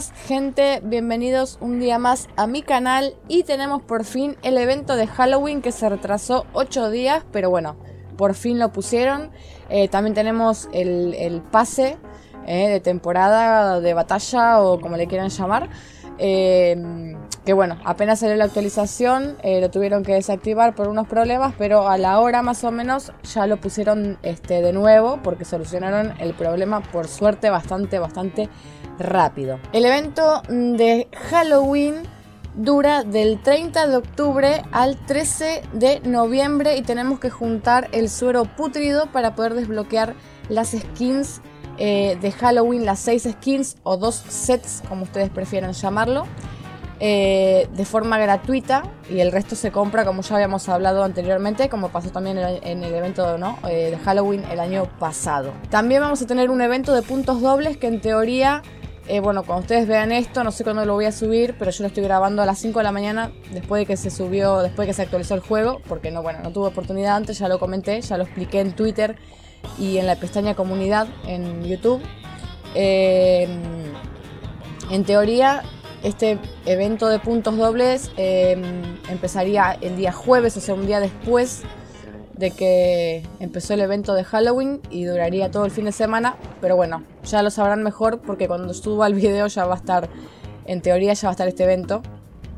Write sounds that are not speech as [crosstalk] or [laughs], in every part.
gente, bienvenidos un día más a mi canal y tenemos por fin el evento de Halloween que se retrasó 8 días, pero bueno, por fin lo pusieron. Eh, también tenemos el, pase eh, de temporada de batalla o como le quieran llamar. Eh, que bueno, apenas salió la actualización, lo tuvieron que desactivar por unos problemas, pero a la hora más o menos ya lo pusieron este, de nuevo porque solucionaron el problema por suerte bastante, bastante rápido. El evento de Halloween dura del 30 de octubre al 13 de noviembre y tenemos que juntar el suero putrido para poder desbloquear las skins eh, de Halloween, las 6 skins o dos sets como ustedes prefieran llamarlo. Eh, de forma gratuita y el resto se compra como ya habíamos hablado anteriormente, como pasó también en el evento. Eh, de Halloween el año pasado. También vamos a tener un evento de puntos dobles que en teoría eh, bueno, cuando ustedes vean esto, no sé cuándo lo voy a subir, pero yo lo estoy grabando a las 5 de la mañana después de que se subió, después de que se actualizó el juego, porque no, bueno, no tuve oportunidad antes, ya lo comenté, ya lo expliqué en Twitter y en la pestaña comunidad en YouTube. Eh, en teoría, este evento de puntos dobles eh, empezaría el día jueves, o sea, un día después de que empezó el evento de Halloween y duraría todo el fin de semana, pero bueno, ya lo sabrán mejor porque cuando suba el video ya va a estar, en teoría ya va a estar este evento,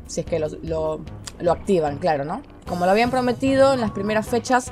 si es que lo, activan, claro, ¿no? Como lo habían prometido en las primeras fechas,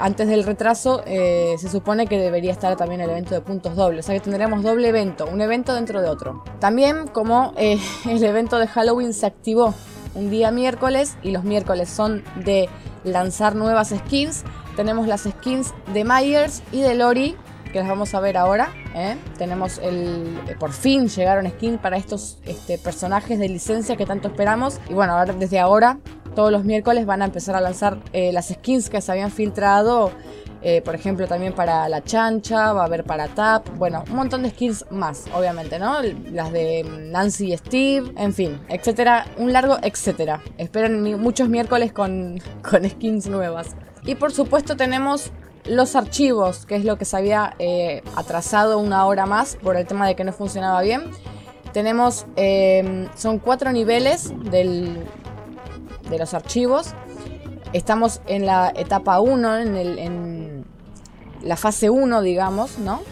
antes del retraso, eh, se supone que debería estar también el evento de puntos dobles. O sea que tendremos doble evento, un evento dentro de otro. También como eh, [laughs] el evento de Halloween se activó un día miércoles y los miércoles son de lanzar nuevas skins. Tenemos las skins de Myers y de Lori, que las vamos a ver ahora. ¿eh? Tenemos el. Por fin llegaron skins para estos este, personajes de licencia que tanto esperamos. Y bueno, ahora, desde ahora, todos los miércoles van a empezar a lanzar eh, las skins que se habían filtrado eh, por ejemplo, también para la chancha, va a haber para Tap, bueno, un montón de skins más, obviamente, ¿no? Las de Nancy y Steve, en fin, etcétera, un largo etcétera. Esperen muchos miércoles con, [laughs] con skins nuevas. Y por supuesto tenemos los archivos, que es lo que se había eh, atrasado una hora más por el tema de que no funcionaba bien. Tenemos, eh, son cuatro niveles del, de los archivos. Estamos en la etapa 1, en, en la fase 1, digamos, ¿no?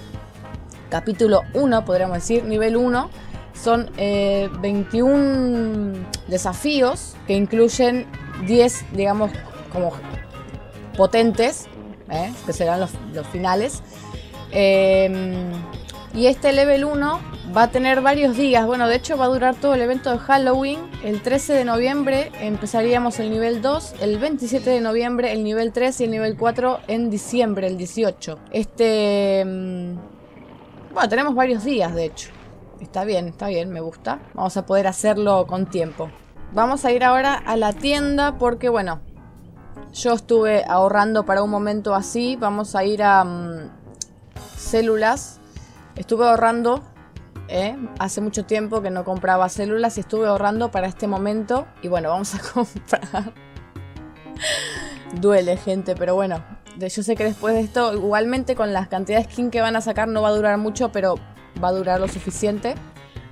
Capítulo 1, podríamos decir, nivel 1. Son 21 eh, desafíos que incluyen 10, digamos, como potentes, ¿eh? que serán los, los finales. Eh, y este level 1 va a tener varios días. Bueno, de hecho va a durar todo el evento de Halloween. El 13 de noviembre empezaríamos el nivel 2. El 27 de noviembre el nivel 3 y el nivel 4 en diciembre, el 18. Este... Mm, bueno, tenemos varios días de hecho. Está bien, está bien, me gusta. Vamos a poder hacerlo con tiempo. Vamos a ir ahora a la tienda porque, bueno, yo estuve ahorrando para un momento así. Vamos a ir a mm, células Estuve ahorrando, ¿eh? hace mucho tiempo que no compraba células y estuve ahorrando para este momento. Y bueno, vamos a [laughs] comprar. Duele, gente, pero bueno. Yo sé que después de esto, igualmente con las cantidades de skin que van a sacar no va a durar mucho, pero va a durar lo suficiente.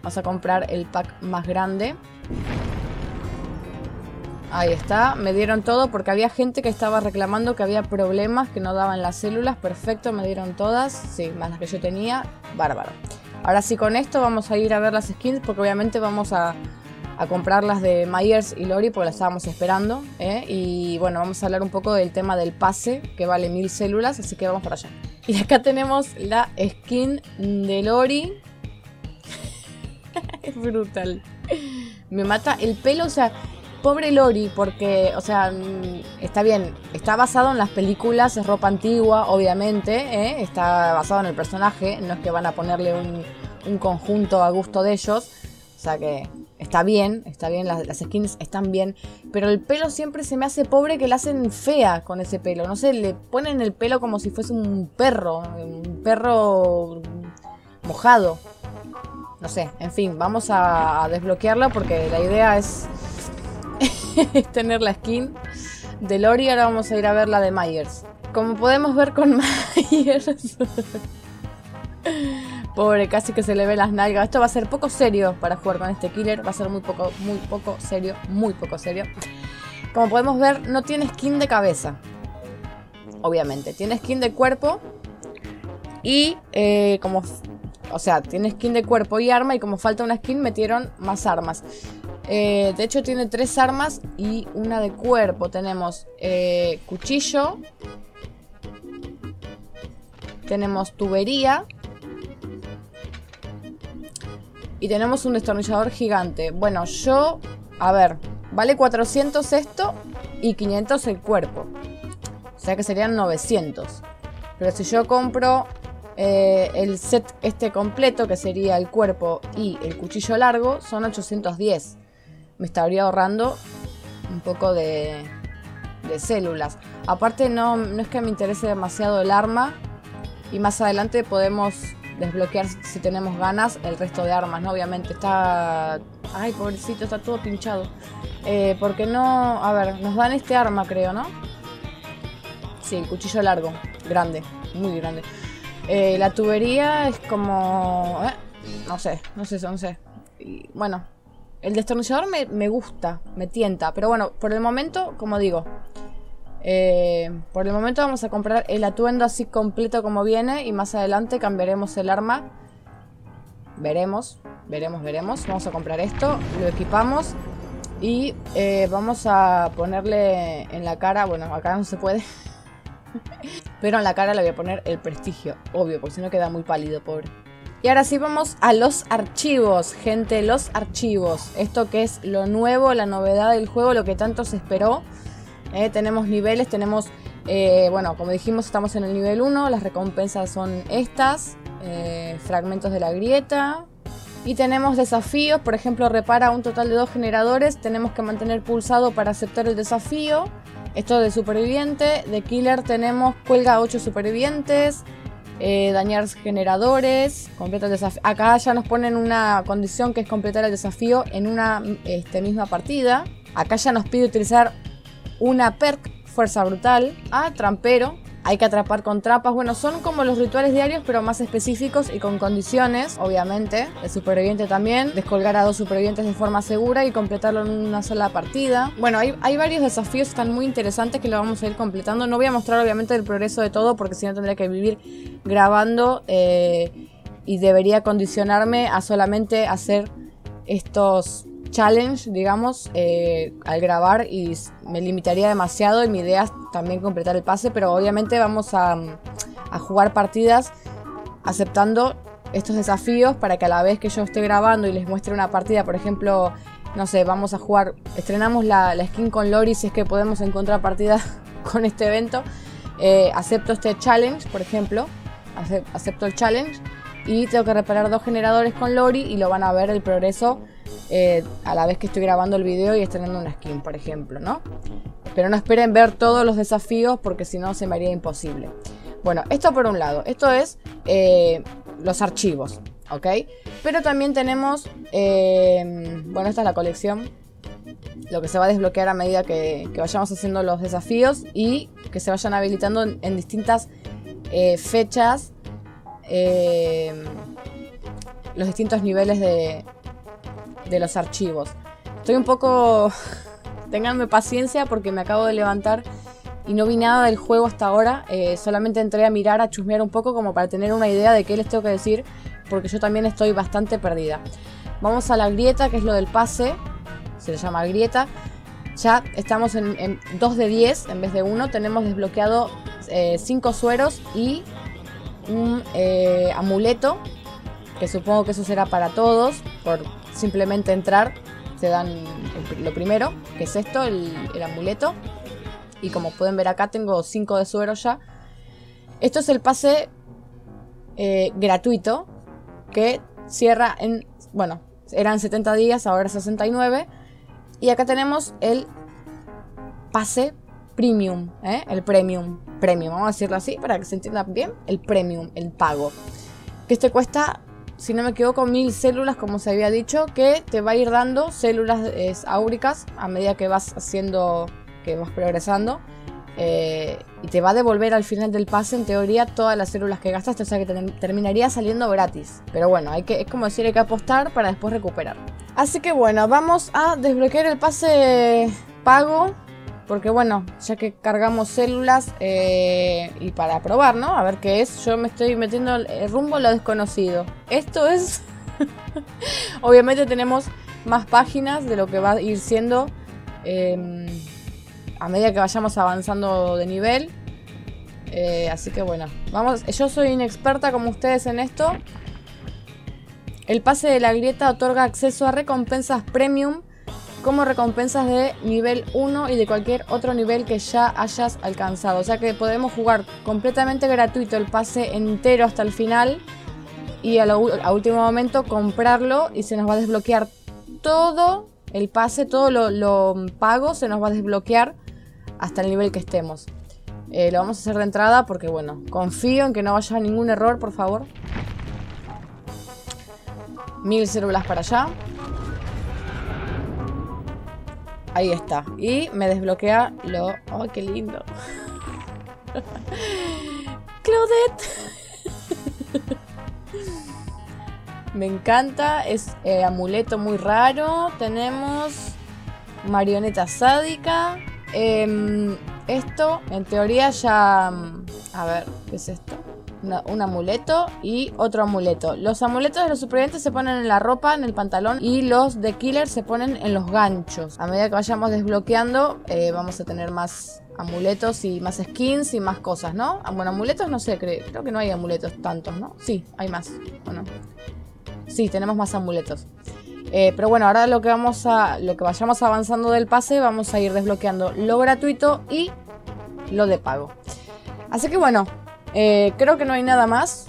Vamos a comprar el pack más grande. Ahí está, me dieron todo porque había gente que estaba reclamando que había problemas, que no daban las células. Perfecto, me dieron todas. Sí, más las que yo tenía. Bárbaro. Ahora sí, con esto vamos a ir a ver las skins porque obviamente vamos a, comprar las de Myers y Lori porque las estábamos esperando. ¿eh? Y bueno, vamos a hablar un poco del tema del pase que vale mil células, así que vamos para allá. Y acá tenemos la skin de Lori. [laughs] es brutal. Me mata el pelo, o sea pobre Lori, porque, o sea, mm, está bien, está basado en las películas, es ropa antigua, obviamente, ¿eh? está basado en el personaje, no es que van a ponerle un, conjunto a gusto de ellos, o sea que está bien, está bien, las, skins están bien, pero el pelo siempre se me hace pobre que la hacen fea con ese pelo, no sé, le ponen el pelo como si fuese un perro, un perro mojado. No sé, en fin, vamos a desbloquearla porque la idea es [laughs] tener la skin de Lori. Ahora vamos a ir a ver la de Myers. Como podemos ver con [laughs] Myers, Pobre, casi que se le ve las nalgas. Esto va a ser poco serio para jugar con este killer. Va a ser muy poco, muy poco serio. Muy poco serio. Como podemos ver, no tiene skin de cabeza. Obviamente. Tiene skin de cuerpo. Y eh, como... O sea, tiene skin de cuerpo y arma. Y como falta una skin, metieron más armas. Eh, de hecho, tiene tres armas y una de cuerpo. Tenemos eh, cuchillo. Tenemos tubería. Y tenemos un destornillador gigante. Bueno, yo... A ver, vale 400 esto y 500 el cuerpo. O sea que serían 900. Pero si yo compro eh, el set este completo, que sería el cuerpo y el cuchillo largo, son 810. Me estaría ahorrando un poco de, de células. Aparte no, no es que me interese demasiado el arma. Y más adelante podemos desbloquear si tenemos ganas el resto de armas, ¿no? Obviamente está... Ay, pobrecito, está todo pinchado. Eh, porque no... A ver, nos dan este arma, creo, ¿no? Sí, el cuchillo largo. Grande, muy grande. Eh, la tubería es como... Eh, no sé, no sé, no sé. Bueno, el destornillador me, me gusta, me tienta. Pero bueno, por el momento, como digo, eh, por el momento vamos a comprar el atuendo así completo como viene y más adelante cambiaremos el arma. Veremos, veremos, veremos. Vamos a comprar esto, lo equipamos y eh, vamos a ponerle en la cara, bueno, acá no se puede. [laughs] Pero en la cara le voy a poner el prestigio, obvio, porque si no queda muy pálido, pobre. Y ahora sí vamos a los archivos, gente, los archivos. Esto que es lo nuevo, la novedad del juego, lo que tanto se esperó. Eh, tenemos niveles, tenemos, eh, bueno, como dijimos, estamos en el nivel 1, las recompensas son estas, eh, fragmentos de la grieta. Y tenemos desafíos, por ejemplo, repara un total de dos generadores, tenemos que mantener pulsado para aceptar el desafío. Esto de superviviente, de killer tenemos cuelga a 8 supervivientes, dañar generadores, completa el desafío. Acá ya nos ponen una condición que es completar el desafío en una este, misma partida. Acá ya nos pide utilizar una perk, fuerza brutal, a trampero, hay que atrapar con trampas. Bueno, son como los rituales diarios, pero más específicos y con condiciones, obviamente. El superviviente también, descolgar a dos supervivientes de forma segura y completarlo en una sola partida. Bueno, hay, varios desafíos que están muy interesantes que lo vamos a ir completando. No voy a mostrar obviamente el progreso de todo porque si no tendría que vivir grabando eh, y debería condicionarme a solamente hacer estos challenge, digamos, eh, al grabar y me limitaría demasiado y mi idea es también completar el pase, pero obviamente vamos a, jugar partidas aceptando estos desafíos para que a la vez que yo esté grabando y les muestre una partida, por ejemplo, no sé, vamos a jugar, estrenamos la, skin con Lori si es que podemos encontrar partidas [laughs] con este evento, eh, acepto este challenge, por ejemplo, acepto el challenge y tengo que reparar dos generadores con Lori y lo van a ver el progreso eh, a la vez que estoy grabando el video y estrenando una skin, por ejemplo, ¿no? Pero no esperen ver todos los desafíos porque si no se me haría imposible. Bueno, esto por un lado, esto es eh, los archivos, ¿ok? Pero también tenemos, eh, bueno, esta es la colección, lo que se va a desbloquear a medida que, vayamos haciendo los desafíos y que se vayan habilitando en, distintas fechas los distintos niveles de, de los archivos. Estoy un poco... [laughs] Ténganme paciencia porque me acabo de levantar y no vi nada del juego hasta ahora. Eh, solamente entré a mirar, a chusmear un poco como para tener una idea de qué les tengo que decir porque yo también estoy bastante perdida. Vamos a la grieta, que es lo del pase. Se le llama grieta. Ya estamos en, 2 de 10 en vez de 1. Tenemos desbloqueado 5 eh, sueros y un eh, amuleto. Que supongo que eso será para todos. Por simplemente entrar, se dan lo primero, que es esto, el, amuleto. Y como pueden ver acá tengo 5 de suero ya. Esto es el pase eh, gratuito que cierra en, bueno, eran 70 días, ahora 69. Y acá tenemos el pase premium, ¿eh? el premium, premium, vamos a decirlo así para que se entienda bien, el premium, el pago. Que este cuesta si no me equivoco, mil células, como se había dicho, que te va a ir dando células áuricas a medida que vas haciendo, que vas progresando. Eh, y te va a devolver al final del pase, en teoría, todas las células que gastaste. O sea que terminaría saliendo gratis. Pero bueno, hay que, es como decir, hay que apostar para después recuperar. Así que bueno, vamos a desbloquear el pase pago. Porque bueno, ya que cargamos células eh, y para probar, ¿no? A ver qué es. Yo me estoy metiendo rumbo a lo desconocido. Esto es... [laughs] Obviamente tenemos más páginas de lo que va a ir siendo em, a medida que vayamos avanzando de nivel. Eh, así que bueno, vamos. Yo soy inexperta como ustedes en esto. El pase de la grieta otorga acceso a recompensas premium como recompensas de nivel 1 y de cualquier otro nivel que ya hayas alcanzado. O sea que podemos jugar completamente gratuito el pase entero hasta el final y a, último momento comprarlo y se nos va a desbloquear todo el pase, todo lo, pago se nos va a desbloquear hasta el nivel que estemos. Eh, lo vamos a hacer de entrada porque bueno, confío en que no vaya ningún error, por favor. Mil células para allá. Ahí está. Y me desbloquea lo... ¡Ay, qué lindo! [laughs] Claudette. [laughs] me encanta. Es eh, amuleto muy raro. Tenemos marioneta sádica. Em, esto, en teoría ya... Mm, a ver, ¿qué es esto? Un amuleto y otro amuleto. Los amuletos de los supervivientes se ponen en la ropa, en el pantalón y los de killer se ponen en los ganchos. A medida que vayamos desbloqueando eh, vamos a tener más amuletos y más skins y más cosas, ¿no? Ah, bueno, amuletos no sé, creo, que no hay amuletos tantos, ¿no? Sí, hay más, ¿o no? Sí, tenemos más amuletos. Eh, pero bueno, ahora lo que vamos a. Lo que vayamos avanzando del pase, vamos a ir desbloqueando lo gratuito y lo de pago. Así que bueno, eh, creo que no hay nada más.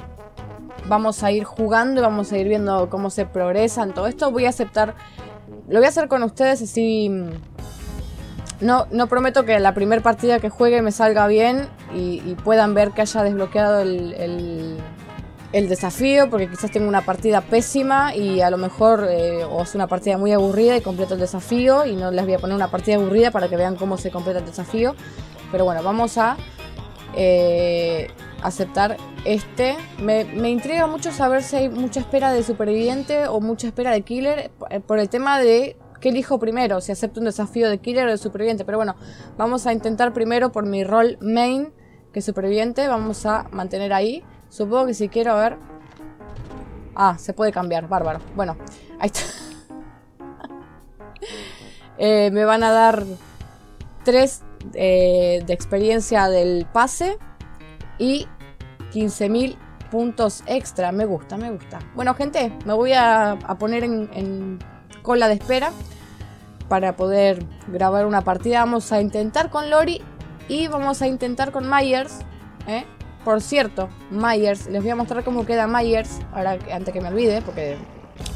Vamos a ir jugando y vamos a ir viendo cómo se progresa en todo esto. Voy a aceptar. Lo voy a hacer con ustedes así. Mm, no, no prometo que la primera partida que juegue me salga bien y, puedan ver que haya desbloqueado el, el, desafío, porque quizás tengo una partida pésima y a lo mejor eh, o es una partida muy aburrida y completo el desafío y no les voy a poner una partida aburrida para que vean cómo se completa el desafío. Pero bueno, vamos a eh, aceptar este. Me, intriga mucho saber si hay mucha espera de superviviente o mucha espera de killer eh, por el tema de qué elijo primero, si acepto un desafío de killer o de superviviente. Pero bueno, vamos a intentar primero por mi rol main que superviviente. Vamos a mantener ahí. Supongo que si quiero ver... Ah, se puede cambiar, bárbaro. Bueno, ahí está. [laughs] Eh, me van a dar tres eh, de experiencia del pase y 15.000 puntos extra. Me gusta, me gusta. Bueno, gente, me voy a, poner en, cola de espera para poder grabar una partida. Vamos a intentar con Lori y vamos a intentar con Myers. ¿eh? Por cierto, Myers, les voy a mostrar cómo queda Myers, ahora antes que me olvide, porque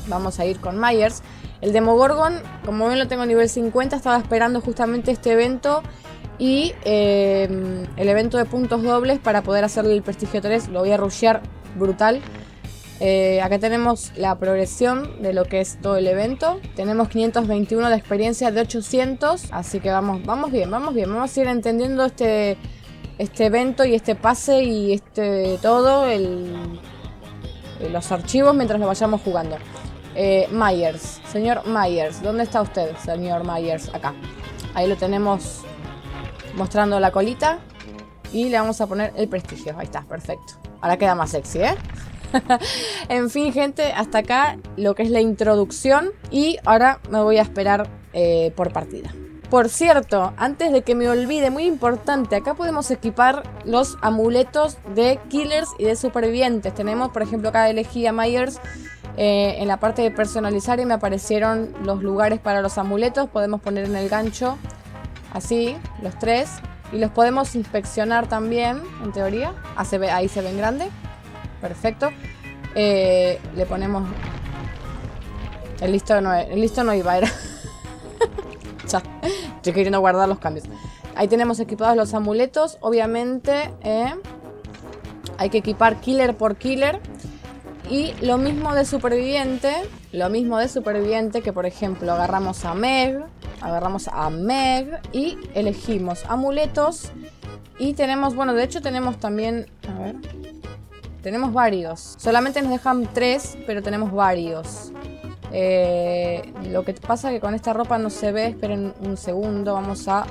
vamos a ir con Myers. El Demogorgon, como ven lo tengo nivel 50, estaba esperando justamente este evento y eh, el evento de puntos dobles para poder hacerle el prestigio 3. Lo voy a rushear brutal. Eh, acá tenemos la progresión de lo que es todo el evento. Tenemos 521 de experiencia de 800. Así que vamos, vamos bien, vamos bien. Vamos a ir entendiendo este, este evento y este pase y este todo. los archivos mientras lo vayamos jugando. Eh, Myers, señor Myers, ¿dónde está usted, señor Myers? Acá. Ahí lo tenemos mostrando la colita. Y le vamos a poner el prestigio. Ahí está, perfecto. Ahora queda más sexy, ¿eh? [laughs] en fin, gente, hasta acá lo que es la introducción. Y ahora me voy a esperar eh, por partida. Por cierto, antes de que me olvide, muy importante, acá podemos equipar los amuletos de killers y de supervivientes. Tenemos, por ejemplo, acá elegí a Myers eh, en la parte de personalizar y me aparecieron los lugares para los amuletos. Podemos poner en el gancho Así, los tres. Y los podemos inspeccionar también, en teoría. Ah, ahí se ven grande. Perfecto. Eh, le ponemos... El listo no, el listo no iba, era... [laughs] estoy queriendo guardar los cambios. Ahí tenemos equipados los amuletos. Obviamente, eh, hay que equipar killer por killer. Y lo mismo de superviviente, lo mismo de superviviente que por ejemplo agarramos a Meg, agarramos a Meg y elegimos amuletos Y tenemos, bueno, de hecho tenemos también, a ver, tenemos varios. Solamente nos dejan tres, pero tenemos varios. Eh, lo que pasa es que con esta ropa no se ve, esperen un segundo, vamos a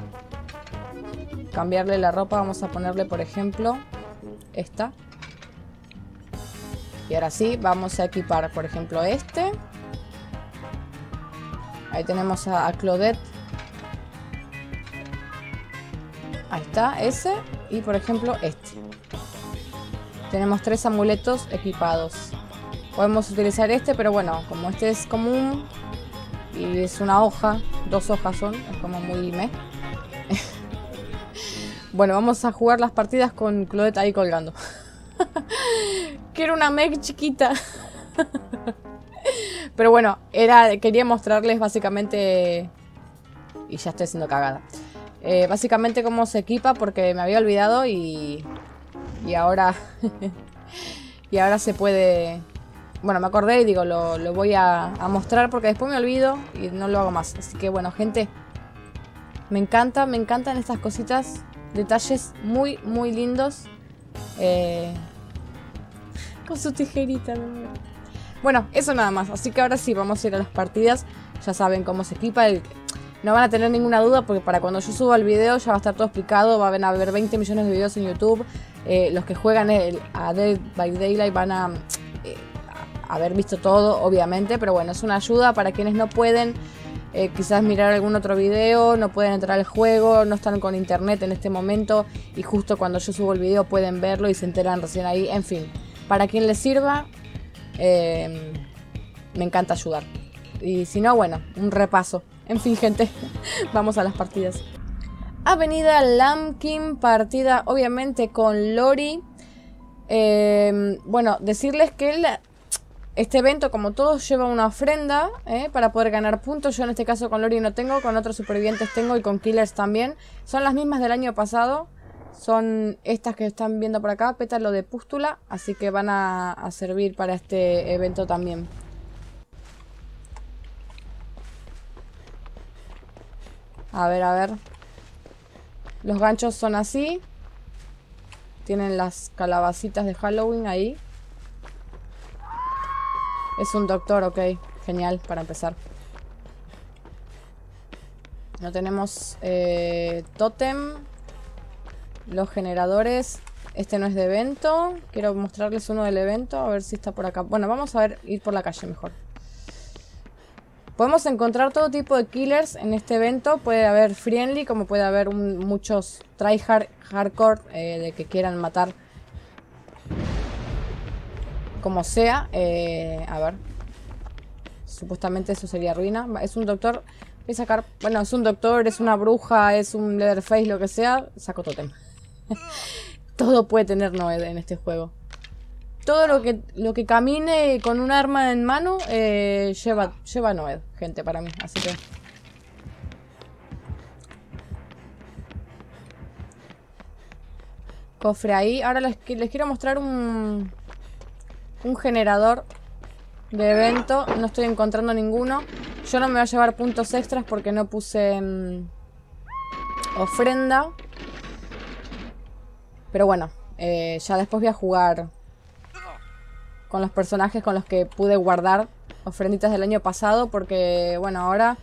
cambiarle la ropa, vamos a ponerle por ejemplo esta. Y ahora sí, vamos a equipar por ejemplo este. Ahí tenemos a, Claudette. Ahí está, ese. Y por ejemplo este. Tenemos tres amuletos equipados. Podemos utilizar este, pero bueno, como este es común y es una hoja, dos hojas son, es como muy me. [laughs] bueno, vamos a jugar las partidas con Claudette ahí colgando. [laughs] Quiero una Meg chiquita. [laughs] pero bueno, era quería mostrarles básicamente... Y ya estoy siendo cagada. Eh, básicamente cómo se equipa porque me había olvidado y... Y ahora... [laughs] y ahora se puede bueno, me acordé y digo, lo, voy a, mostrar porque después me olvido y no lo hago más. Así que bueno, gente, me encanta, me encantan estas cositas, detalles muy, muy lindos. Eh, [laughs] con su tijerita. Bueno, eso nada más. Así que ahora sí, vamos a ir a las partidas. Ya saben cómo se equipa. no van a tener ninguna duda porque para cuando yo suba el video ya va a estar todo explicado. Va a haber 20 millones de videos en YouTube. Eh, los que juegan a Dead by Daylight van a haber visto todo, obviamente, pero bueno, es una ayuda para quienes no pueden eh, quizás mirar algún otro video, no pueden entrar al juego, no están con internet en este momento y justo cuando yo subo el video pueden verlo y se enteran recién ahí. En fin, para quien les sirva, eh, me encanta ayudar. Y si no, bueno, un repaso. En fin, gente, [laughs] vamos a las partidas. Avenida Lamkin, partida obviamente con Lori. Eh, bueno, decirles que este evento, como todos, lleva una ofrenda ¿eh? para poder ganar puntos. Yo en este caso con Lori no tengo, con otros supervivientes tengo y con Killers también. Son las mismas del año pasado. Son estas que están viendo por acá, pétalo de pústula. Así que van a, servir para este evento también. A ver, a ver. Los ganchos son así. Tienen las calabacitas de Halloween ahí. Es un doctor, ok. Genial, para empezar. No tenemos eh, totem. Los generadores. Este no es de evento. Quiero mostrarles uno del evento. A ver si está por acá. Bueno, vamos a ver, ir por la calle mejor. Podemos encontrar todo tipo de killers en este evento. Puede haber friendly, como puede haber muchos tryhard hardcore eh, de que quieran matar como sea. Eh, a ver. Supuestamente eso sería ruina. Es un doctor. Voy a sacar. Bueno, es un doctor, es una bruja, es un Leatherface, lo que sea. Saco totem. [laughs] Todo puede tener Noed en este juego. Todo lo que, lo que camine con un arma en mano eh, lleva, lleva Noed, gente, para mí. Así que. Cofre ahí. Ahora les quiero mostrar un, un generador de evento. No estoy encontrando ninguno. Yo no me voy a llevar puntos extras porque no puse mm, ofrenda. Pero bueno, eh, ya después voy a jugar con los personajes con los que pude guardar ofrenditas del año pasado. Porque bueno, ahora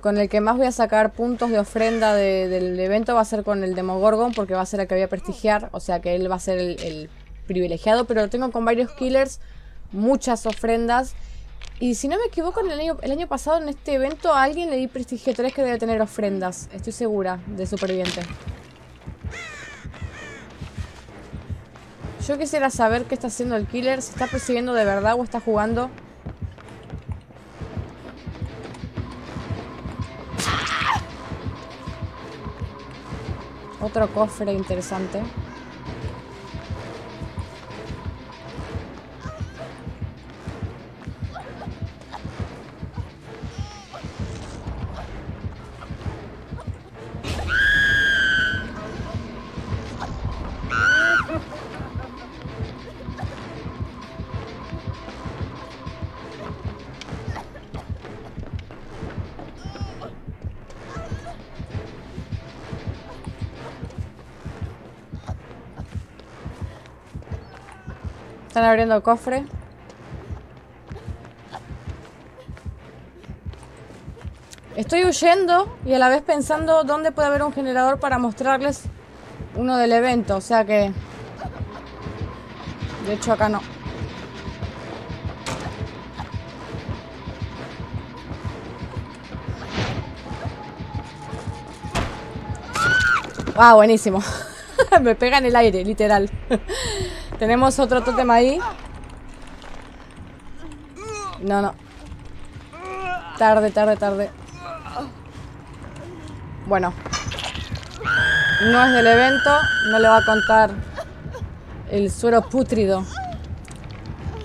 con el que más voy a sacar puntos de ofrenda del evento va a ser con el Demogorgon. Porque va a ser el que voy a prestigiar. O sea que él va a ser el privilegiado, pero lo tengo con varios killers, muchas ofrendas. Y si no me equivoco, el año, el año pasado en este evento a alguien le di prestigio 3 que debe tener ofrendas. Estoy segura de superviviente. Yo quisiera saber qué está haciendo el killer, si está persiguiendo de verdad o está jugando. Otro cofre interesante. Están abriendo cofre. Estoy huyendo y a la vez pensando dónde puede haber un generador para mostrarles uno del evento. O sea que... De hecho acá no. Ah, buenísimo. [laughs] Me pega en el aire, literal. [laughs] Tenemos otro tótem ahí. No, no. Tarde, tarde, tarde. Bueno. No es del evento. No le va a contar el suero pútrido.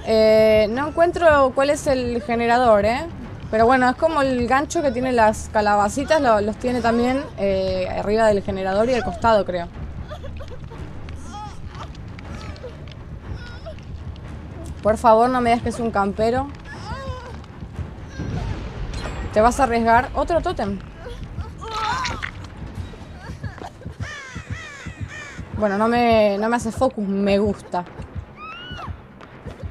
Eh, no encuentro cuál es el generador, ¿eh? Pero bueno, es como el gancho que tiene las calabacitas, los tiene también eh, arriba del generador y al costado, creo. Por favor, no me digas que es un campero. Te vas a arriesgar otro tótem. Bueno, no me, no me hace focus, me gusta.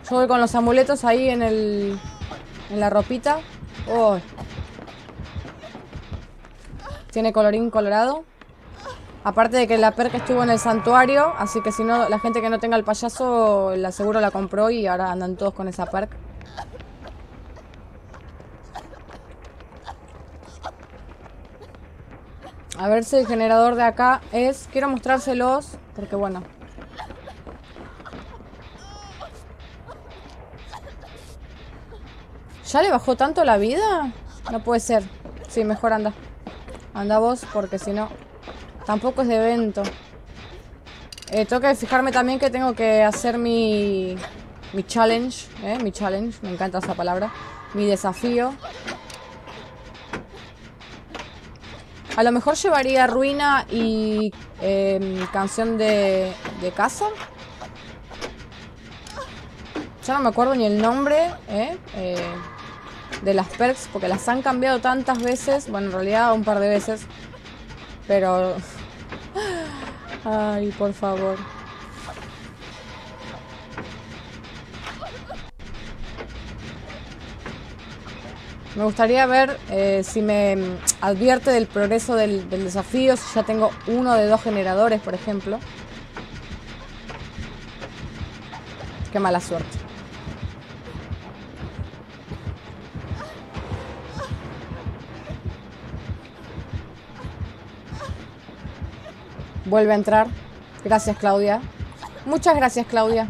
Yo voy con los amuletos ahí en el... En la ropita. Tiene colorín colorado. Aparte de que la perca estuvo en el santuario, así que si no, la gente que no tenga el payaso, la seguro la compró y ahora andan todos con esa perca. A ver si el generador de acá es... Quiero mostrárselos, porque bueno, ¿Ya le bajó tanto la vida? No puede ser. Sí, mejor anda. Anda vos, porque si no... Tampoco es de evento. Eh, tengo que fijarme también que tengo que hacer mi... Mi challenge, ¿eh? Mi challenge, me encanta esa palabra. Mi desafío. A lo mejor llevaría Ruina y em, Canción de, de Casa. Ya no me acuerdo ni el nombre, ¿eh? eh de las perks, porque las han cambiado tantas veces, bueno, en realidad un par de veces, pero... Ay, por favor. Me gustaría ver eh, si me advierte del progreso del, del desafío, si ya tengo uno de dos generadores, por ejemplo. Qué mala suerte. Vuelve a entrar. Gracias, Claudia. Muchas gracias, Claudia.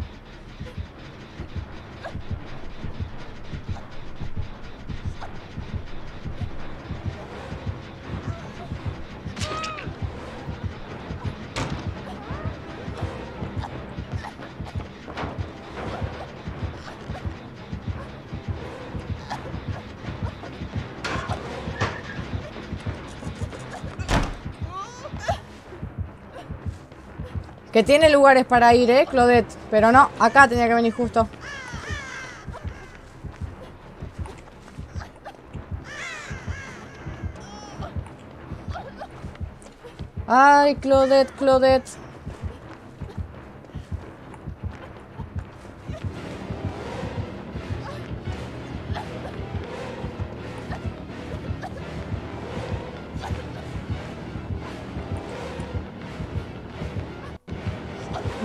Que tiene lugares para ir, ¿eh, Claudette? Pero no, acá tenía que venir justo. Ay, Claudette, Claudette.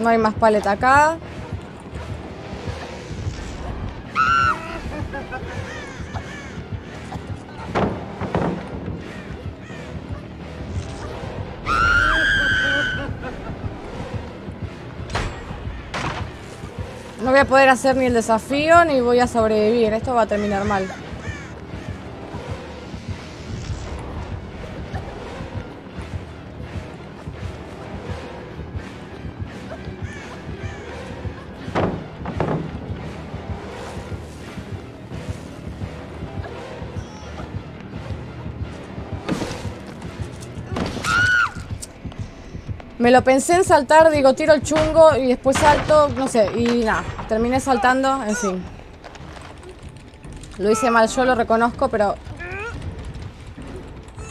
No hay más paleta acá. No voy a poder hacer ni el desafío ni voy a sobrevivir. Esto va a terminar mal. Me lo pensé en saltar, digo, tiro el chungo y después salto, no sé, y nada, terminé saltando, en fin. Lo hice mal, yo lo reconozco, pero...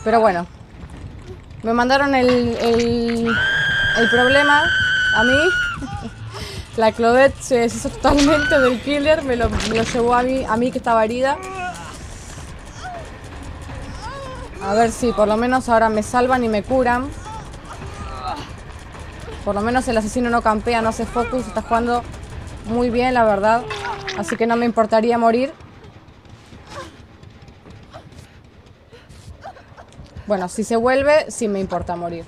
Pero bueno. Me mandaron el, el, el problema a mí. [laughs] La Claudette se deshizo totalmente del killer, me lo, lo llevó a mí, a mí que estaba herida. A ver si por lo menos ahora me salvan y me curan. Por lo menos el asesino no campea, no hace focus, está jugando muy bien, la verdad. Así que no me importaría morir. Bueno, si se vuelve, sí me importa morir.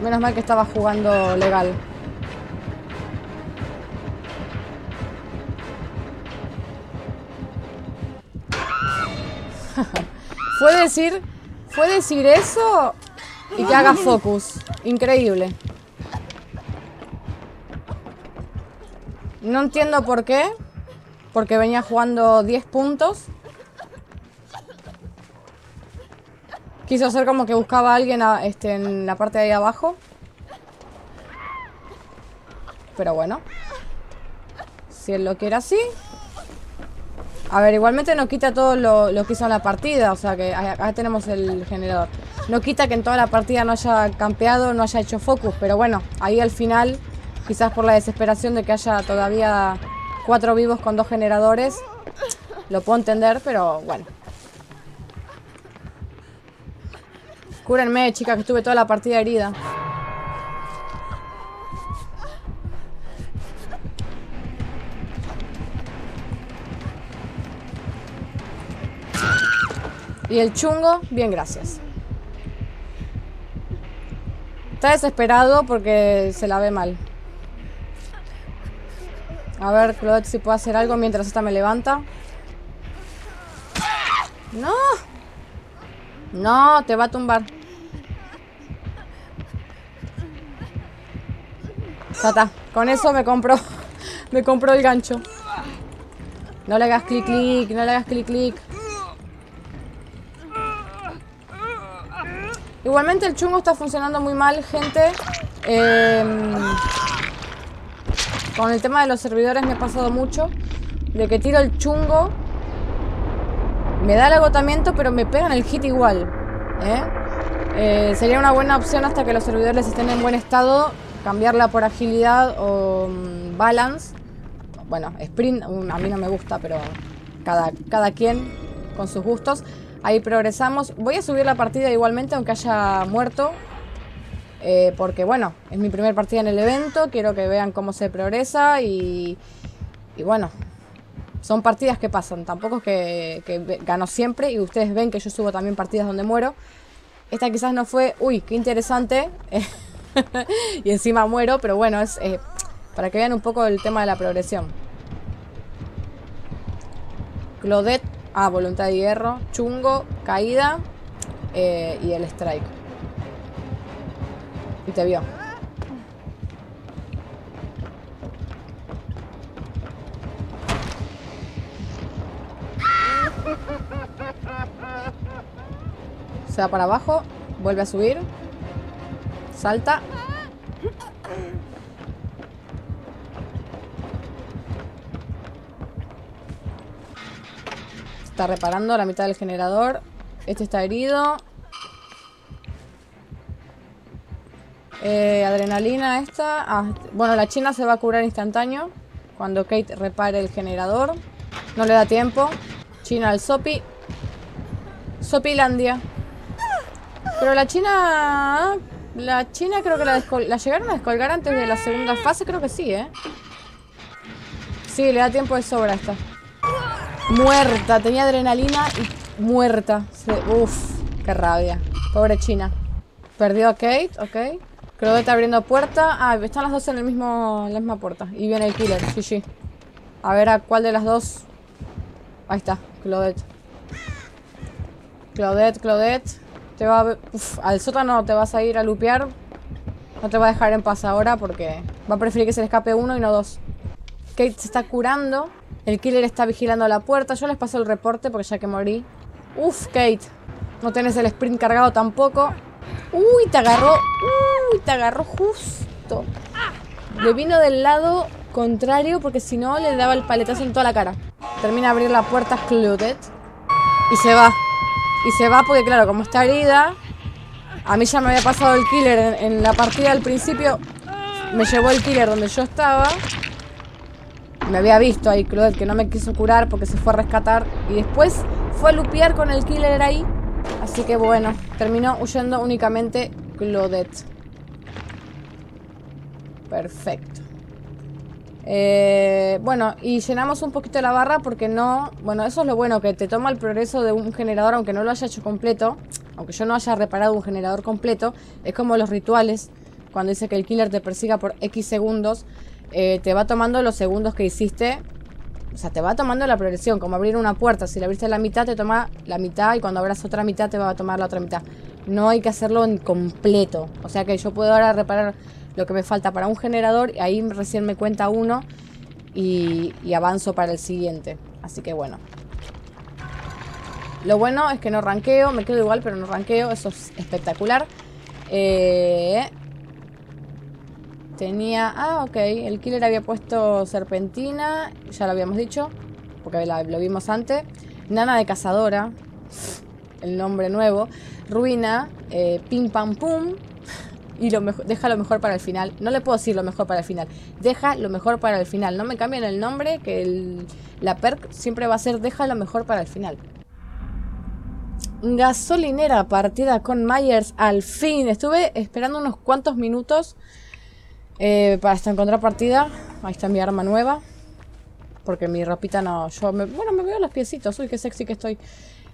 Menos mal que estaba jugando legal. [laughs] fue decir, fue decir eso y que haga focus. Increíble. No entiendo por qué. Porque venía jugando 10 puntos. Quiso hacer como que buscaba a alguien este, en la parte de ahí abajo. Pero bueno. Si él lo quiere así. A ver, igualmente no quita todo lo, que hizo en la partida. O sea que acá tenemos el generador. No quita que en toda la partida no haya campeado, no haya hecho focus. Pero bueno, ahí al final, quizás por la desesperación de que haya todavía cuatro vivos con dos generadores. Lo puedo entender, pero bueno. Cúrenme, chicas, que estuve toda la partida herida. Y el chungo, bien, gracias. Está desesperado porque se la ve mal. A ver, Claude, si puedo hacer algo mientras esta me levanta. ¡No! No, te va a tumbar. Está. Con eso me compro. [laughs] me compro el gancho. No le hagas clic clic, no le hagas clic clic. Igualmente el chungo está funcionando muy mal, gente. Em, con el tema de los servidores me ha pasado mucho. De que tiro el chungo me da el agotamiento, pero me pegan el hit igual. ¿eh? Eh, sería una buena opción hasta que los servidores estén en buen estado, cambiarla por agilidad o mm, balance. Bueno, sprint mm, a mí no me gusta, pero cada, cada quien con sus gustos. Ahí progresamos. Voy a subir la partida igualmente, aunque haya muerto. Eh, porque bueno, es mi primera partida en el evento. Quiero que vean cómo se progresa y, y bueno, son partidas que pasan, tampoco es que, gano siempre y ustedes ven que yo subo también partidas donde muero. Esta quizás no fue, uy, qué interesante, [laughs] y encima muero, pero bueno, es eh, para que vean un poco el tema de la progresión. Claudette, ah, voluntad de hierro, chungo, caída eh, y el strike. Y te vio. Se va para abajo. Vuelve a subir. Salta. Está reparando la mitad del generador. Este está herido. Eh, adrenalina esta. Ah, bueno, la china se va a curar instantáneo. Cuando Kate repare el generador. No le da tiempo. China al Sopi. Sopilandia. Pero la China... La China creo que la, la llegaron a descolgar antes de la segunda fase, creo que sí, ¿eh? Sí, le da tiempo de sobra a esta. Muerta, tenía adrenalina y muerta. Uf, qué rabia. Pobre China. Perdió a Kate, ok. Creo abriendo puerta. Ah, están las dos en el mismo, la misma puerta. Y viene el killer, sí, sí. A ver a cuál de las dos. Ahí está, Claudette. Claudette, Claudette. Te va a... Uf, al sótano te vas a ir a lupear. No te va a dejar en paz ahora porque va a preferir que se le escape uno y no dos. Kate se está curando. El killer está vigilando la puerta. Yo les paso el reporte porque ya que morí. Uf, Kate. No tienes el sprint cargado tampoco. Uy, te agarró. Uy, te agarró justo. Le vino del lado contrario porque si no le daba el paletazo en toda la cara. Termina de abrir la puerta Claudette. Y se va. Y se va porque, claro, como está herida, A mí ya me había pasado el killer en, la partida al principio. Me llevó el killer donde yo estaba. Me había visto ahí Claudette que no me quiso curar porque se fue a rescatar. Y después fue a lupear con el killer ahí. Así que bueno, terminó huyendo únicamente Claudette. Perfecto. Eh, bueno, y llenamos un poquito la barra porque no... Bueno, eso es lo bueno, que te toma el progreso de un generador aunque no lo haya hecho completo. Aunque yo no haya reparado un generador completo. Es como los rituales. Cuando dice que el killer te persiga por X segundos. Eh, te va tomando los segundos que hiciste. O sea, te va tomando la progresión. Como abrir una puerta. Si la abriste la mitad, te toma la mitad. Y cuando abras otra mitad, te va a tomar la otra mitad. No hay que hacerlo en completo. O sea que yo puedo ahora reparar lo que me falta para un generador. Y ahí recién me cuenta uno y, avanzo para el siguiente. Así que bueno. Lo bueno es que no ranqueo, me quedo igual, pero no ranqueo, eso es espectacular. Eh, tenía... Ah, ok, el killer había puesto serpentina, ya lo habíamos dicho, porque lo vimos antes. Nana de cazadora, el nombre nuevo. Ruina, eh, pim pam pum, y lo deja lo mejor para el final. No le puedo decir lo mejor para el final. Deja lo mejor para el final. No me cambien el nombre, que la perk siempre va a ser deja lo mejor para el final. Gasolinera partida con Myers al fin. Estuve esperando unos cuantos minutos eh, para hasta encontrar partida. Ahí está mi arma nueva. Porque mi ropita no... Yo bueno, me veo los piecitos. Uy, qué sexy que estoy.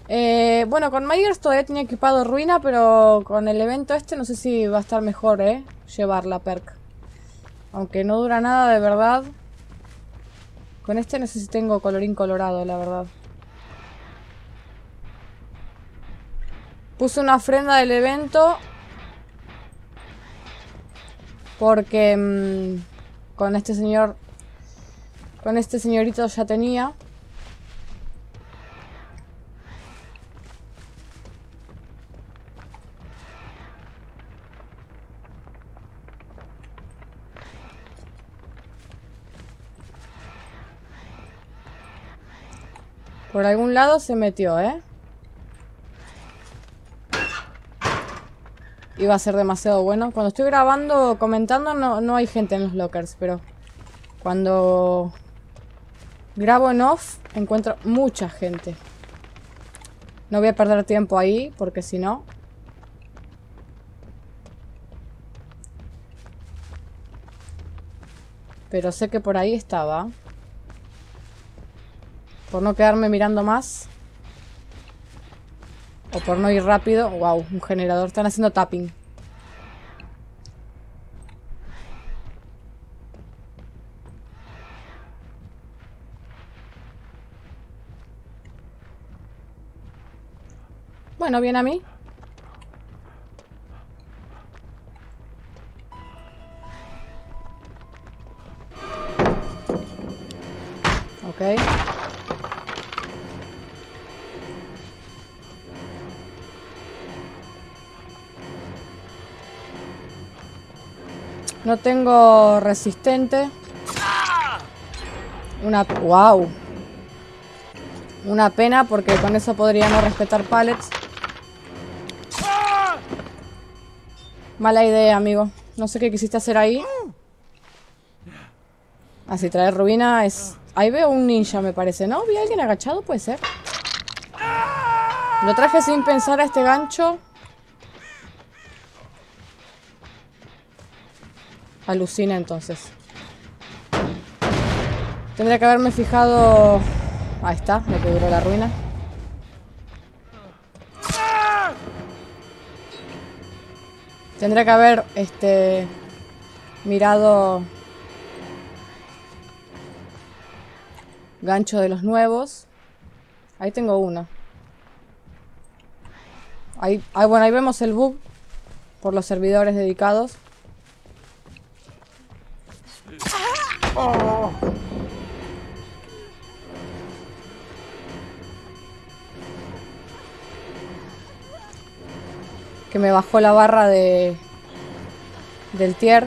Eh, bueno, con Myers todavía tenía equipado ruina, pero con el evento este no sé si va a estar mejor, ¿eh? Llevar la perk. Aunque no dura nada de verdad. Con este no sé si tengo colorín colorado, la verdad. Puse una ofrenda del evento. Porque mm, con este señor... Con este señorito ya tenía. Por algún lado se metió, ¿eh? Iba a ser demasiado bueno. Cuando estoy grabando, comentando, no, no hay gente en los lockers, pero... Cuando grabo en off, encuentro mucha gente. No voy a perder tiempo ahí, porque si no... Pero sé que por ahí estaba. Por no quedarme mirando más. O por no ir rápido. Wow, un generador. Están haciendo tapping. Bueno, viene a mí. Ok. No tengo resistente. Una... ¡Wow! Una pena porque con eso podría no respetar pallets. Mala idea, amigo. No sé qué quisiste hacer ahí. Así, traer rubina es... Ahí veo un ninja, me parece, ¿no? ¿Vi a alguien agachado? Puede ser. Lo traje sin pensar a este gancho. Alucina entonces. Tendría que haberme fijado... Ahí está, me que la ruina. Tendría que haber, este... Mirado... Gancho de los nuevos. Ahí tengo uno. Ahí, ahí, bueno, ahí vemos el bug por los servidores dedicados. Que me bajó la barra de... Del tier.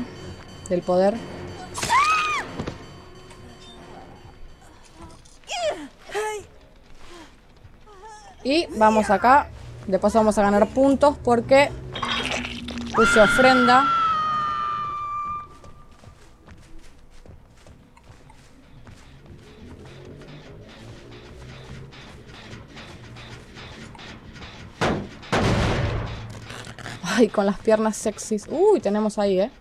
Del poder. Y vamos acá. De paso vamos a ganar puntos porque Puse ofrenda. Con las piernas sexys. Uy, tenemos ahí, ¿eh?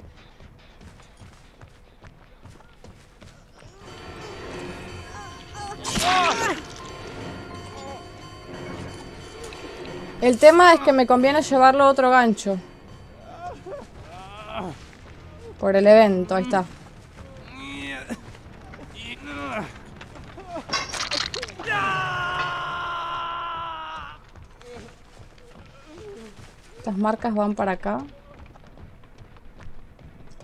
El tema es que me conviene llevarlo a otro gancho. Por el evento, ahí está. Estas marcas van para acá.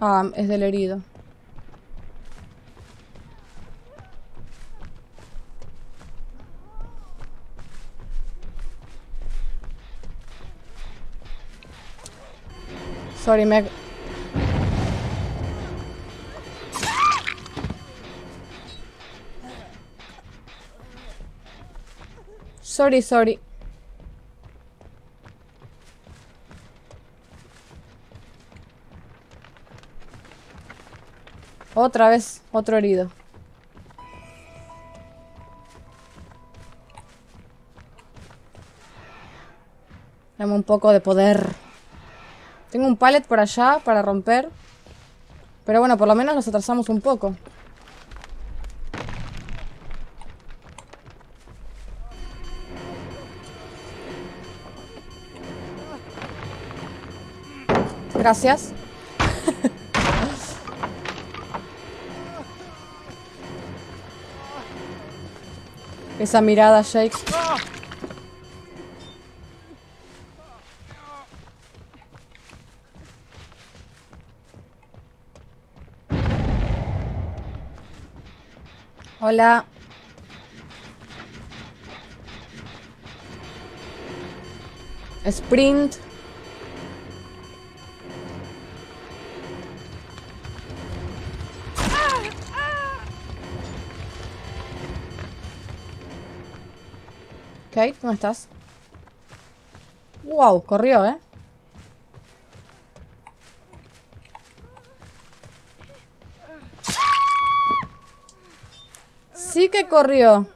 Ah, es del herido. Sorry, me... Sorry, sorry. Otra vez, otro herido. Dame un poco de poder. Tengo un pallet por allá para romper. Pero bueno, por lo menos nos atrasamos un poco. Gracias. Esa mirada, Jake. Hola. Sprint. Ok, ¿dónde estás? Wow, corrió, ¿eh? Sí que corrió.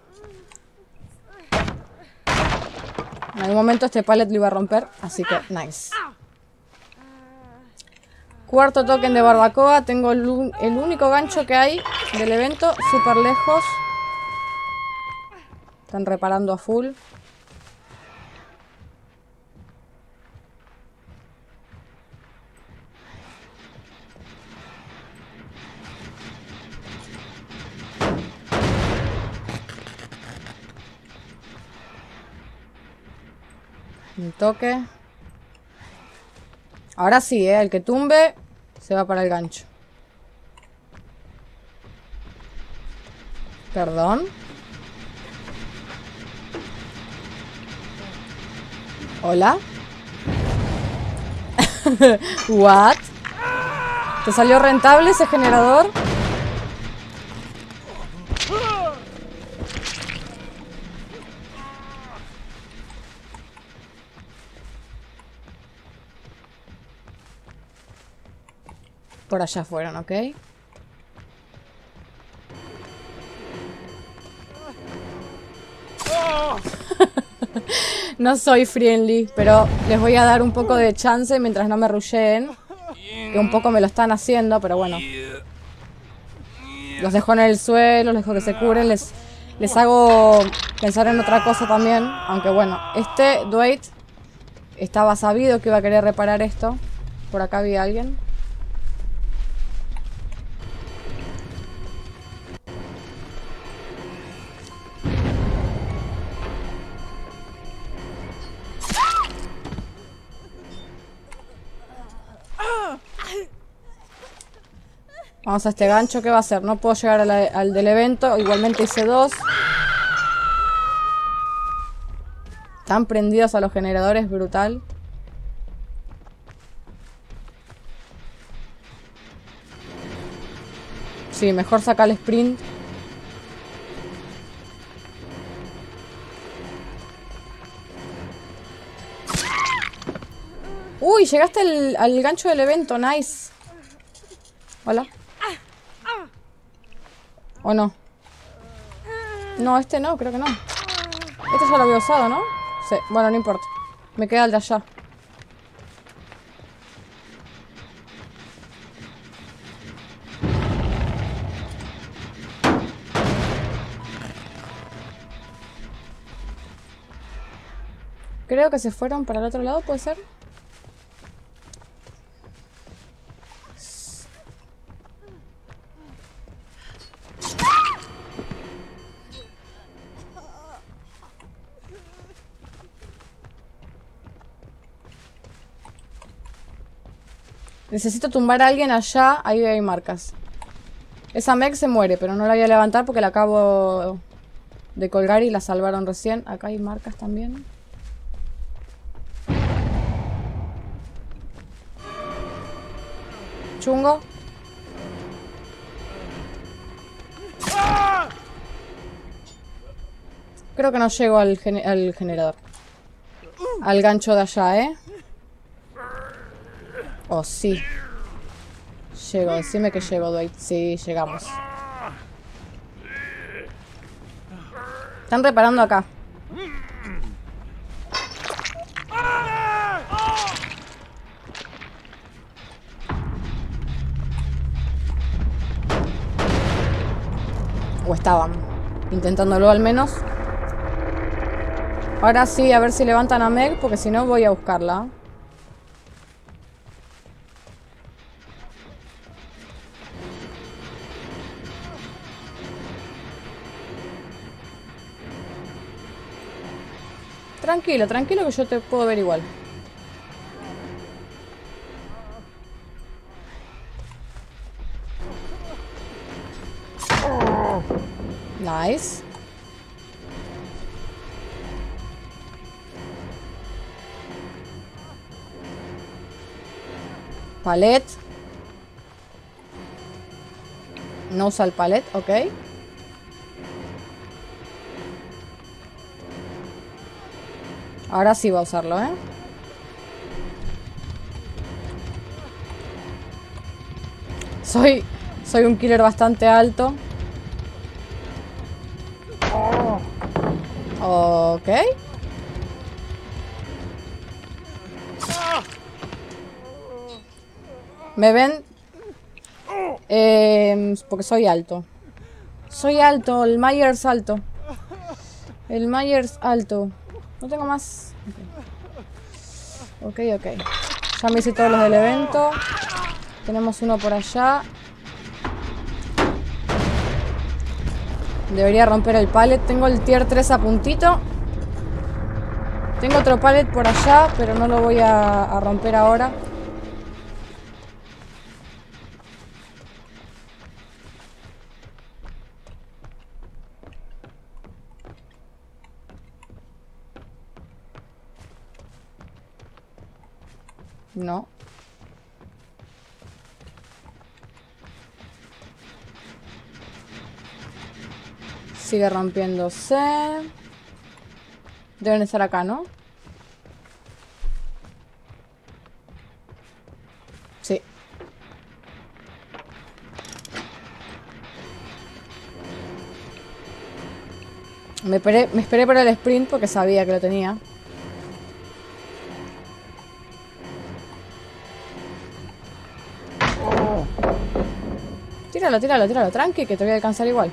En algún momento este pallet lo iba a romper, así que nice. Cuarto token de barbacoa. Tengo el, único gancho que hay del evento, súper lejos. Están reparando a full. Un toque. Ahora sí, ¿eh? El que tumbe se va para el gancho. Perdón. Hola. [laughs] What? ¿Te salió rentable ese generador? Por allá fueron, ¿ok? [laughs] no soy friendly, pero les voy a dar un poco de chance mientras no me rusheen. Que un poco me lo están haciendo, pero bueno. Los dejo en el suelo, les dejo que se curen, les, les hago pensar en otra cosa también. Aunque bueno, este Dwight estaba sabido que iba a querer reparar esto. Por acá había alguien. Vamos a este gancho, ¿qué va a hacer? No puedo llegar al del evento, igualmente hice dos. Están prendidos a los generadores, brutal. Sí, mejor sacar el sprint. Uy, llegaste al, al gancho del evento, nice. Hola. ¿O no? No, este no, creo que no. Este ya lo había usado, ¿no? Sí, bueno, no importa. Me queda el de allá. Creo que se fueron para el otro lado, ¿puede ser? Necesito tumbar a alguien allá. Ahí hay marcas. Esa Meg se muere, pero no la voy a levantar porque la acabo de colgar y la salvaron recién. Acá hay marcas también. Chungo. Creo que no llego al, al generador. Al gancho de allá, ¿eh? Oh, sí. Llego, decime que llego, Dwight. Sí, llegamos. Están reparando acá. O estaban. Intentándolo al menos. Ahora sí, a ver si levantan a Meg, porque si no voy a buscarla. Tranquilo, tranquilo que yo te puedo ver igual. Nice. Palet. No usa el palet, ok. Ahora sí va a usarlo, ¿eh? Soy, soy un killer bastante alto. Ok. ¿Me ven? Eh, porque soy alto. Soy alto, el Myers alto. El Myers alto. No tengo más. Ok, ok. Ya me hice todos los del evento. Tenemos uno por allá. Debería romper el pallet. Tengo el tier 3 a puntito. Tengo otro pallet por allá, pero no lo voy a, a romper ahora. Sigue rompiéndose. Deben estar acá, ¿no? Sí. Me esperé, me esperé por el sprint porque sabía que lo tenía. Tíralo, tíralo, tíralo. Tranqui, que te voy a alcanzar igual.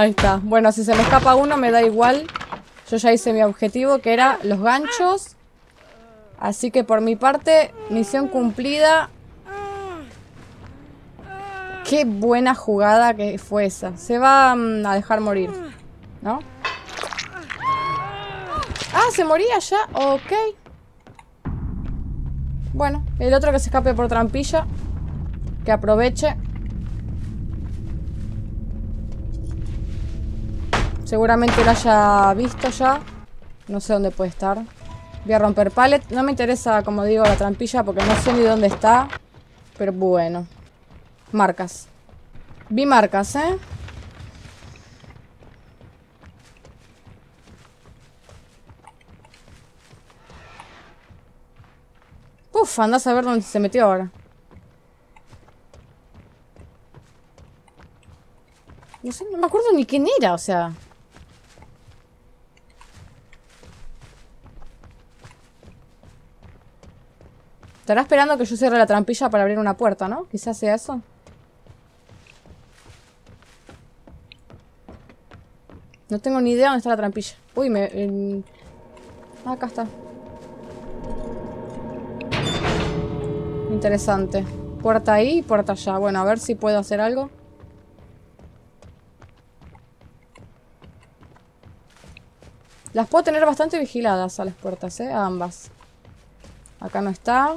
Ahí está. Bueno, si se me escapa uno me da igual. Yo ya hice mi objetivo que era los ganchos. Así que por mi parte, misión cumplida. Qué buena jugada que fue esa. Se va mm, a dejar morir. ¿No? Ah, se moría ya. Ok. Bueno, el otro que se escape por trampilla. Que aproveche. Seguramente lo haya visto ya. No sé dónde puede estar. Voy a romper pallet. No me interesa, como digo, la trampilla porque no sé ni dónde está. Pero bueno. Marcas. Vi marcas, ¿eh? Uf, andás a ver dónde se metió ahora. No sé, no me acuerdo ni quién era, o sea. Estará esperando que yo cierre la trampilla para abrir una puerta, ¿no? Quizás sea eso. No tengo ni idea dónde está la trampilla. Uy, me... Ah, acá está. Interesante. Puerta ahí y puerta allá. Bueno, a ver si puedo hacer algo. Las puedo tener bastante vigiladas a las puertas, ¿eh? A ambas. Acá no está.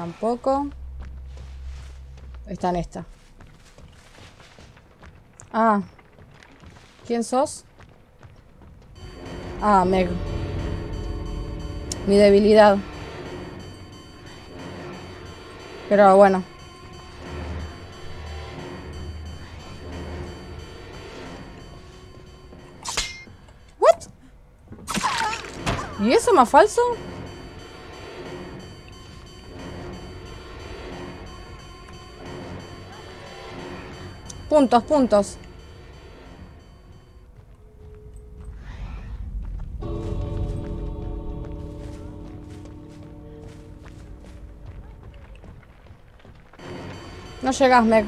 Tampoco. Está en esta. Ah. ¿Quién sos? Ah, Meg. Mi debilidad. Pero bueno. ¿Y eso más falso? Puntos, puntos. No llegas, Meg.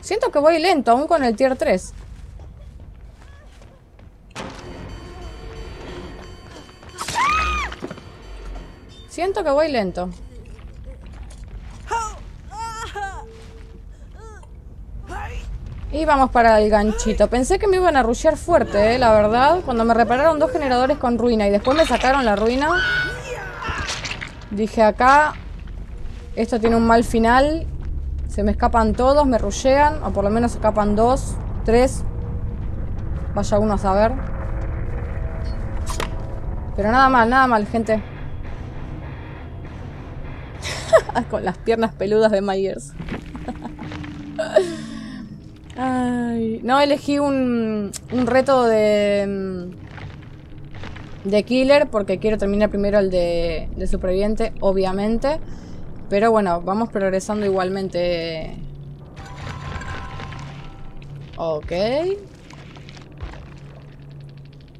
Siento que voy lento, aún con el tier 3. Que voy lento. Y vamos para el ganchito. Pensé que me iban a rushear fuerte, eh, la verdad. Cuando me repararon dos generadores con ruina y después me sacaron la ruina. Dije acá, esto tiene un mal final. Se me escapan todos, me rushean. O por lo menos escapan dos, tres. Vaya uno a saber. Pero nada mal, nada mal, gente. [laughs] Con las piernas peludas de Myers. Ay, no, elegí un, un reto de, de killer porque quiero terminar primero el de, de superviviente, obviamente. Pero bueno, vamos progresando igualmente. Ok.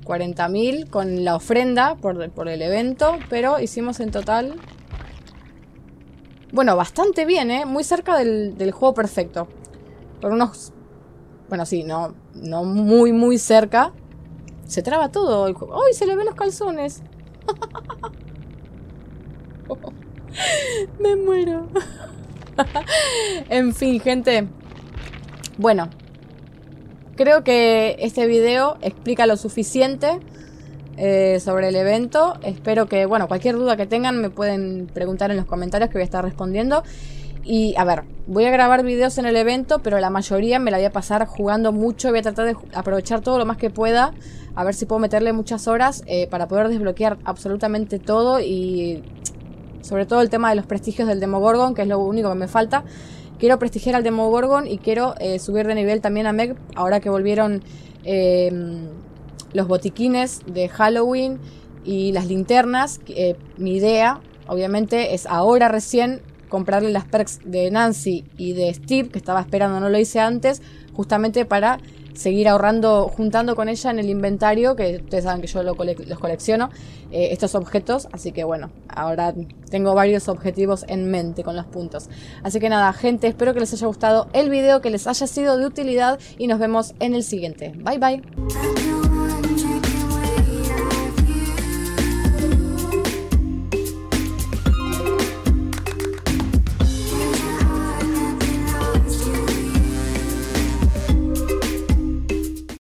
40.000 con la ofrenda por, por el evento, pero hicimos en total bueno, bastante bien, ¿eh? Muy cerca del, juego perfecto. Por unos... Bueno, sí, no, no muy, muy cerca. Se traba todo. ¡Ay, se le ven los calzones! [laughs] Me muero. [laughs] en fin, gente. Bueno. Creo que este video explica lo suficiente eh, sobre el evento. Espero que, bueno, cualquier duda que tengan me pueden preguntar en los comentarios que voy a estar respondiendo. Y a ver, voy a grabar videos en el evento, pero la mayoría me la voy a pasar jugando mucho. Voy a tratar de aprovechar todo lo más que pueda. A ver si puedo meterle muchas horas eh, para poder desbloquear absolutamente todo. Y sobre todo el tema de los prestigios del Demogorgon, que es lo único que me falta. Quiero prestigiar al Demogorgon y quiero eh, subir de nivel también a Meg. Ahora que volvieron los botiquines de Halloween y las linternas. Eh, mi idea, obviamente, es ahora recién comprarle las perks de Nancy y de Steve, que estaba esperando, no lo hice antes, justamente para seguir ahorrando, juntando con ella en el inventario, que ustedes saben que yo los colecciono, eh, estos objetos. Así que bueno, ahora tengo varios objetivos en mente con los puntos. Así que nada, gente, espero que les haya gustado el video, que les haya sido de utilidad y nos vemos en el siguiente. Bye bye.